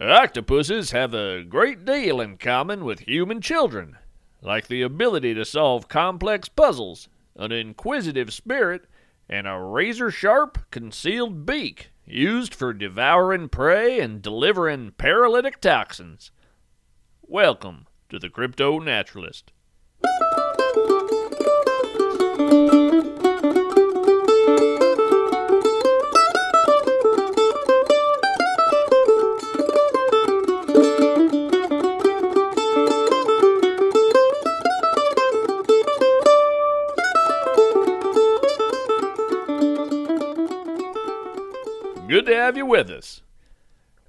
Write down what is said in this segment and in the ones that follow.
Octopuses have a great deal in common with human children, like the ability to solve complex puzzles, an inquisitive spirit, and a razor sharp, concealed beak used for devouring prey and delivering paralytic toxins. Welcome to the Crypto Naturalist. With us.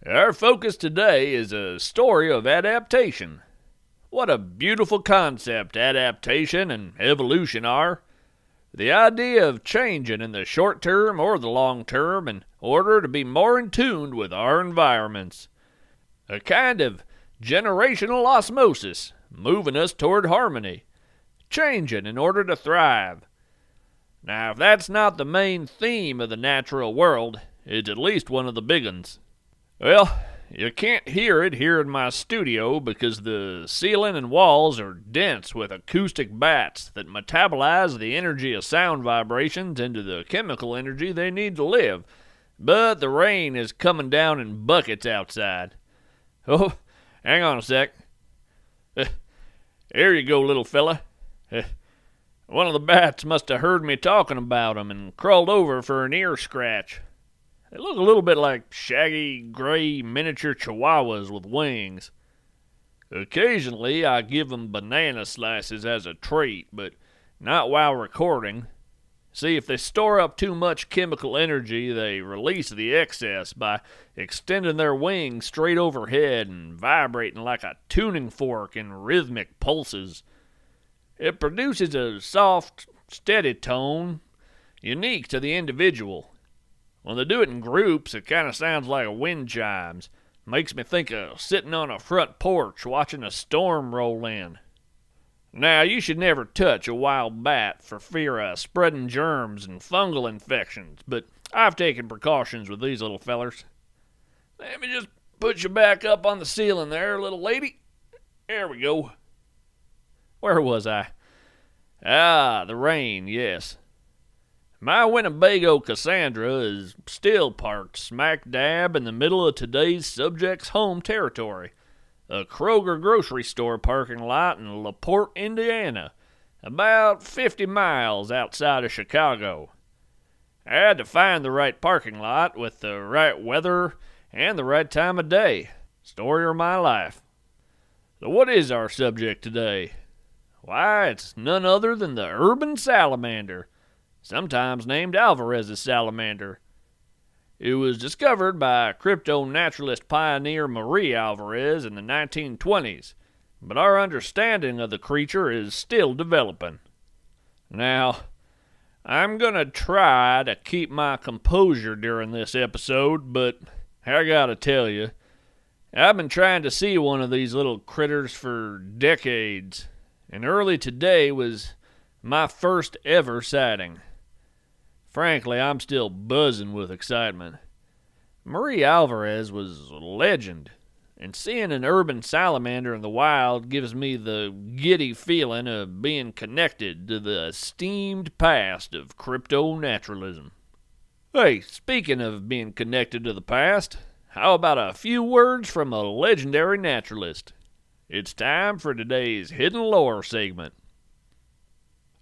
Our focus today is a story of adaptation. What a beautiful concept adaptation and evolution are. The idea of changing in the short term or the long term in order to be more in tune with our environments. A kind of generational osmosis moving us toward harmony. Changing in order to thrive. Now, if that's not the main theme of the natural world, it's at least one of the big uns. Well, you can't hear it here in my studio because the ceiling and walls are dense with acoustic bats that metabolize the energy of sound vibrations into the chemical energy they need to live. But the rain is coming down in buckets outside. Oh, hang on a sec. There you go, little fella. One of the bats must have heard me talking about 'em and crawled over for an ear scratch. They look a little bit like shaggy, gray miniature chihuahuas with wings. Occasionally, I give them banana slices as a treat, but not while recording. See, if they store up too much chemical energy, they release the excess by extending their wings straight overhead and vibrating like a tuning fork in rhythmic pulses. It produces a soft, steady tone, unique to the individual. When they do it in groups, it kind of sounds like wind chimes. Makes me think of sitting on a front porch watching a storm roll in. Now, you should never touch a wild bat for fear of spreading germs and fungal infections, but I've taken precautions with these little fellers. Let me just put you back up on the ceiling there, little lady. There we go. Where was I? Ah, the rain, yes. My Winnebago Cassandra is still parked smack dab in the middle of today's subject's home territory, a Kroger grocery store parking lot in LaPorte, Indiana, about 50 miles outside of Chicago. I had to find the right parking lot with the right weather and the right time of day. Story of my life. So, what is our subject today? Why, it's none other than the urban salamander, sometimes named Alvarez's salamander. It was discovered by crypto naturalist pioneer Marie Alvarez in the 1920s, but our understanding of the creature is still developing. Now, I'm going to try to keep my composure during this episode, but I gotta tell you, I've been trying to see one of these little critters for decades and early today was my first ever sighting. Frankly, I'm still buzzing with excitement. Marie Alvarez was a legend, and seeing an urban salamander in the wild gives me the giddy feeling of being connected to the esteemed past of crypto naturalism. Hey, speaking of being connected to the past, how about a few words from a legendary naturalist? It's time for today's Hidden Lore segment.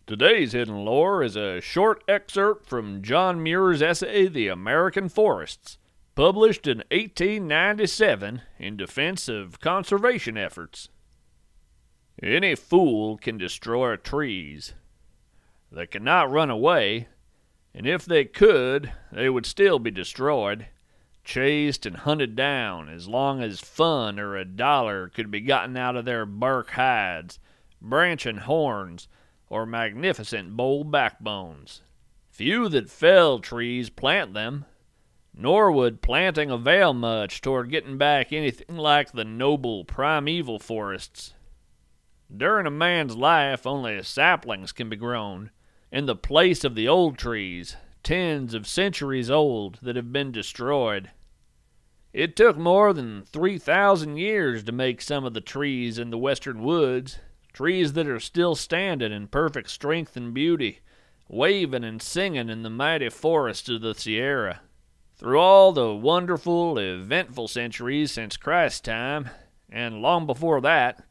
Today's Hidden Lore is a short excerpt from John Muir's essay, The American Forests, published in 1897 in defense of conservation efforts. Any fool can destroy trees. They cannot run away, and if they could, they would still be destroyed chased and hunted down as long as fun or a dollar could be gotten out of their bark hides, branching horns, or magnificent bold backbones. Few that fell trees plant them, nor would planting avail much toward getting back anything like the noble primeval forests. During a man's life, only saplings can be grown, in the place of the old trees, tens of centuries old, that have been destroyed. It took more than 3,000 years to make some of the trees in the western woods, trees that are still standing in perfect strength and beauty, waving and singing in the mighty forests of the Sierra. Through all the wonderful, eventful centuries since Christ's time, and long before that,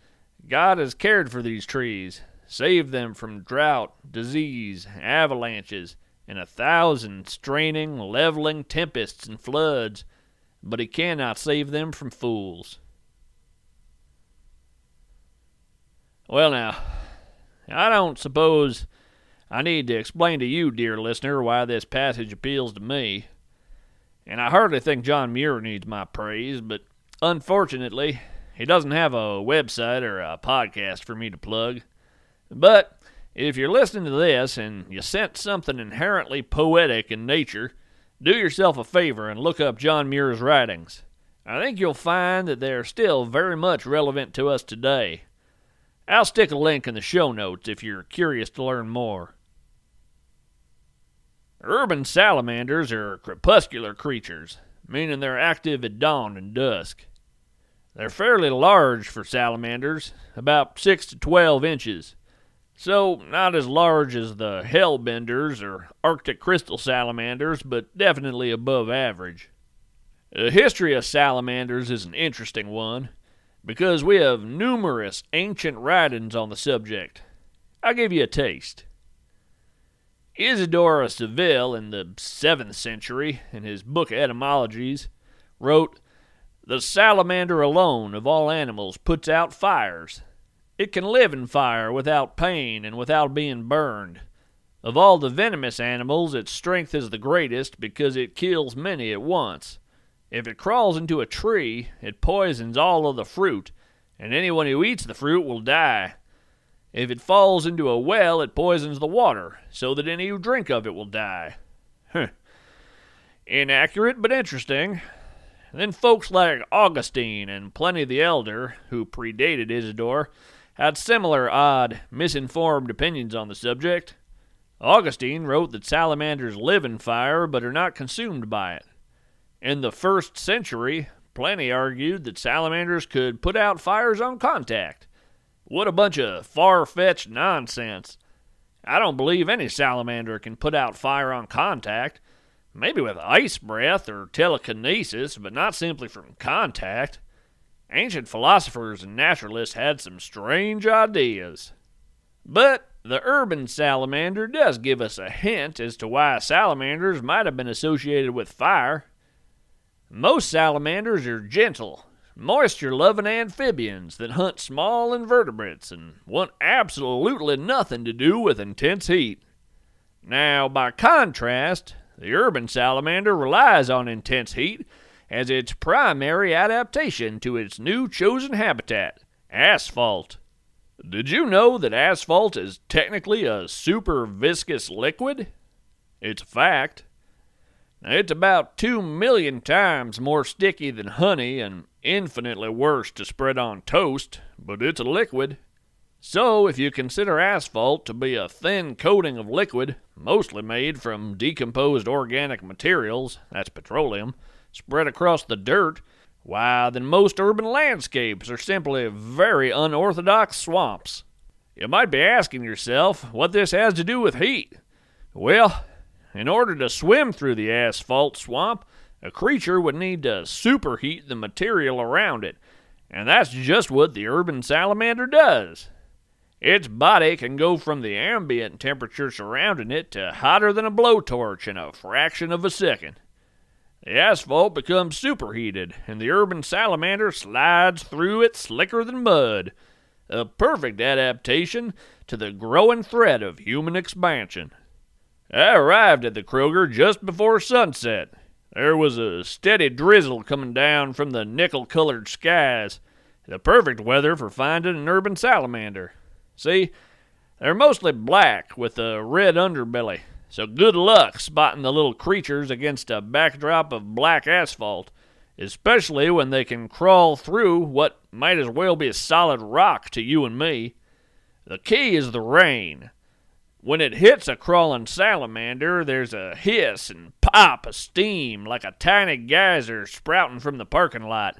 God has cared for these trees, saved them from drought, disease, avalanches, and a thousand straining, leveling tempests and floods, but He cannot save them from fools. Well, now, I don't suppose I need to explain to you, dear listener, why this passage appeals to me. And I hardly think John Muir needs my praise, but unfortunately, he doesn't have a website or a podcast for me to plug. But if you're listening to this and you sense something inherently poetic in nature, do yourself a favor and look up John Muir's writings. I think you'll find that they are still very much relevant to us today. I'll stick a link in the show notes if you're curious to learn more. Urban salamanders are crepuscular creatures, meaning they're active at dawn and dusk. They're fairly large for salamanders, about 6 to 12 inches, so not as large as the hellbenders or Arctic crystal salamanders, but definitely above average. The history of salamanders is an interesting one, because we have numerous ancient writings on the subject. I'll give you a taste. Isidore of Seville in the 7th century, in his book Etymologies, wrote, The salamander alone of all animals puts out fires. It can live in fire without pain and without being burned. Of all the venomous animals, its strength is the greatest because it kills many at once. If it crawls into a tree, it poisons all of the fruit, and anyone who eats the fruit will die. If it falls into a well, it poisons the water, so that any who drink of it will die. Huh. Inaccurate, but interesting. Then folks like Augustine and Pliny the Elder, who predated Isidore, had similar odd, misinformed opinions on the subject. Augustine wrote that salamanders live in fire but are not consumed by it. In the first century, Pliny argued that salamanders could put out fires on contact. What a bunch of far fetched nonsense. I don't believe any salamander can put out fire on contact. Maybe with ice breath or telekinesis, but not simply from contact. Ancient philosophers and naturalists had some strange ideas. But the urban salamander does give us a hint as to why salamanders might have been associated with fire. Most salamanders are gentle, moisture loving amphibians that hunt small invertebrates and want absolutely nothing to do with intense heat. Now, by contrast, the urban salamander relies on intense heat as its primary adaptation to its new chosen habitat, asphalt. Did you know that asphalt is technically a super viscous liquid? It's a fact. It's about two million times more sticky than honey and infinitely worse to spread on toast, but it's a liquid. So, if you consider asphalt to be a thin coating of liquid, mostly made from decomposed organic materials, that's petroleum, spread across the dirt, why, then most urban landscapes are simply very unorthodox swamps. You might be asking yourself what this has to do with heat. Well, in order to swim through the asphalt swamp, a creature would need to superheat the material around it, and that's just what the urban salamander does. Its body can go from the ambient temperature surrounding it to hotter than a blowtorch in a fraction of a second. The asphalt becomes superheated, and the urban salamander slides through it slicker than mud. A perfect adaptation to the growing threat of human expansion. I arrived at the Kroger just before sunset, there was a steady drizzle coming down from the nickel colored skies, the perfect weather for finding an urban salamander. See, they're mostly black with a red underbelly, so good luck spotting the little creatures against a backdrop of black asphalt, especially when they can crawl through what might as well be a solid rock to you and me. The key is the rain. When it hits a crawling salamander, there's a hiss and pop of steam like a tiny geyser sprouting from the parking lot.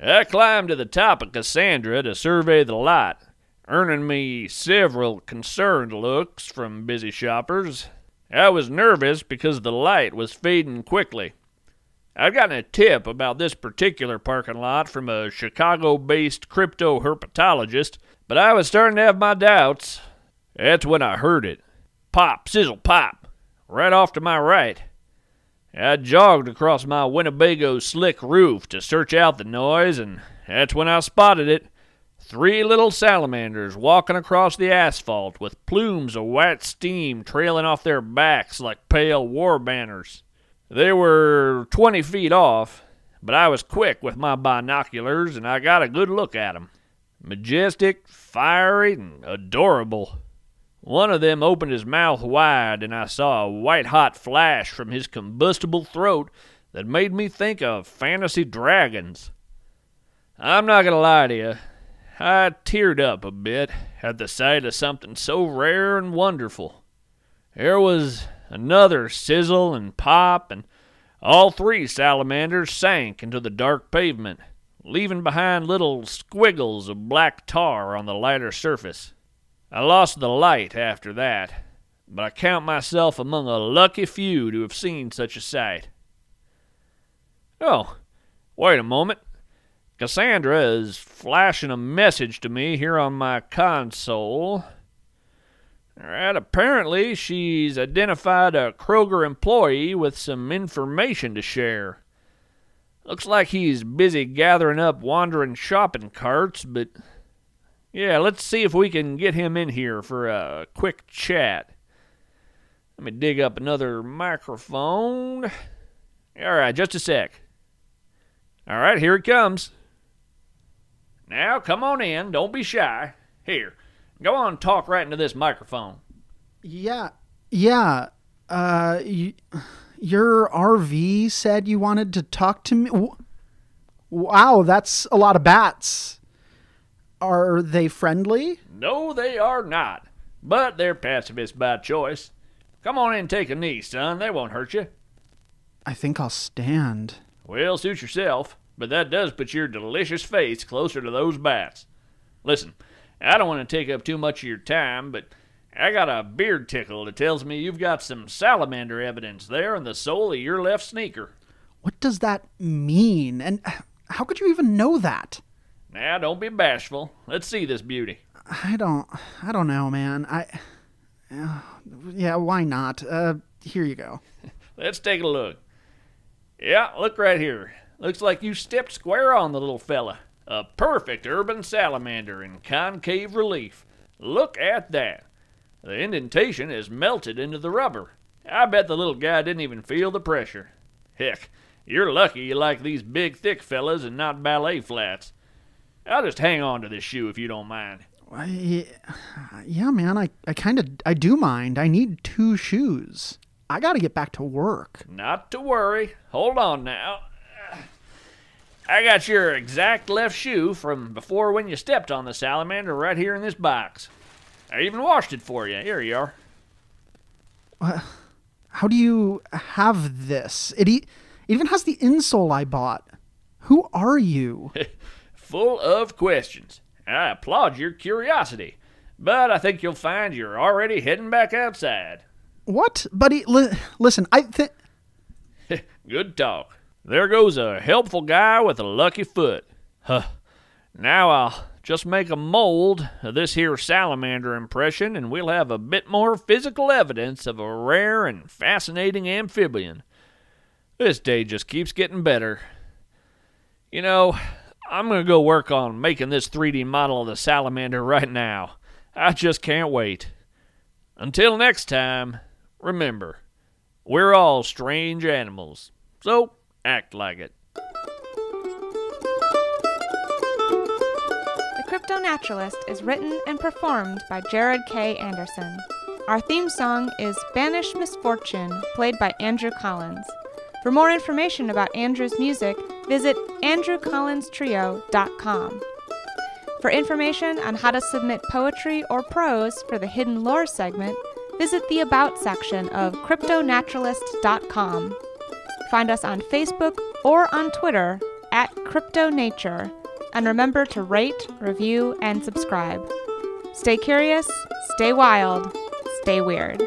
I climbed to the top of Cassandra to survey the lot, earning me several concerned looks from busy shoppers. I was nervous because the light was fading quickly. I'd gotten a tip about this particular parking lot from a Chicago based crypto herpetologist, but I was starting to have my doubts. That's when I heard it. Pop, sizzle, pop, right off to my right. I jogged across my Winnebago slick roof to search out the noise, and that's when I spotted it. Three little salamanders walking across the asphalt with plumes of white steam trailing off their backs like pale war banners. They were 20 feet off, but I was quick with my binoculars and I got a good look at 'em. Majestic, fiery, and adorable. One of them opened his mouth wide, and I saw a white hot flash from his combustible throat that made me think of fantasy dragons. I'm not gonna lie to you, I teared up a bit at the sight of something so rare and wonderful. There was another sizzle and pop, and all three salamanders sank into the dark pavement, leaving behind little squiggles of black tar on the lighter surface. I lost the light after that, but I count myself among a lucky few to have seen such a sight. Oh, wait a moment. Cassandra is flashing a message to me here on my console. Alright, apparently she's identified a Kroger employee with some information to share. Looks like he's busy gathering up wandering shopping carts, but yeah, let's see if we can get him in here for a quick chat. Let me dig up another microphone. Alright, just a sec. Alright, here it comes. Now, come on in. Don't be shy. Here, go on talk right into this microphone. Yeah, yeah. Uh, your RV said you wanted to talk to me. Wow, that's a lot of bats. Are they friendly? No, they are not. But they're pacifists by choice. Come on in and take a knee, son. They won't hurt you. I think I'll stand. Well, suit yourself, but that does put your delicious face closer to those bats. Listen, I don't want to take up too much of your time, but I got a beard tickle that tells me you've got some salamander evidence there in the sole of your left sneaker. What does that mean? And how could you even know that? Now, don't be bashful. Let's see this beauty. I don't. I don't know, man. I. Uh, yeah, why not? Uh, here you go. Let's take a look. Yeah, look right here. Looks like you stepped square on the little fella. A perfect urban salamander in concave relief. Look at that. The indentation is melted into the rubber. I bet the little guy didn't even feel the pressure. Heck, you're lucky you like these big, thick fellas and not ballet flats. I'll just hang on to this shoe if you don't mind. I, yeah, man. I, I kind of. I do mind. I need two shoes. I got to get back to work. Not to worry. Hold on now. I got your exact left shoe from before when you stepped on the salamander right here in this box. I even washed it for you. Here you are. How do you have this? It, e- it even has the insole I bought. Who are you? Full of questions. I applaud your curiosity, but I think you'll find you're already heading back outside. what, buddy? Li- listen, I think. Good talk. There goes a helpful guy with a lucky foot. Huh. Now I'll just make a mold of this here salamander impression, and we'll have a bit more physical evidence of a rare and fascinating amphibian. This day just keeps getting better. You know, I'm gonna go work on making this 3D model of the salamander right now. I just can't wait. Until next time, remember, we're all strange animals, so act like it. The Crypto Naturalist is written and performed by Jarod K. Anderson. Our theme song is Banish Misfortune, played by Andrew Collins. For more information about Andrew's music, visit andrewcollinstrio.com. For information on how to submit poetry or prose for the Hidden Lore segment, visit the About section of CryptoNaturalist.com. Find us on Facebook or on Twitter at CryptoNature, and remember to rate, review, and subscribe. Stay curious, stay wild, stay weird.